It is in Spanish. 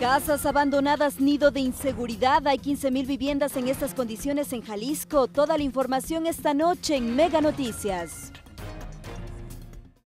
Casas abandonadas, nido de inseguridad. Hay 15.000 viviendas en estas condiciones en Jalisco. Toda la información esta noche en Mega Noticias.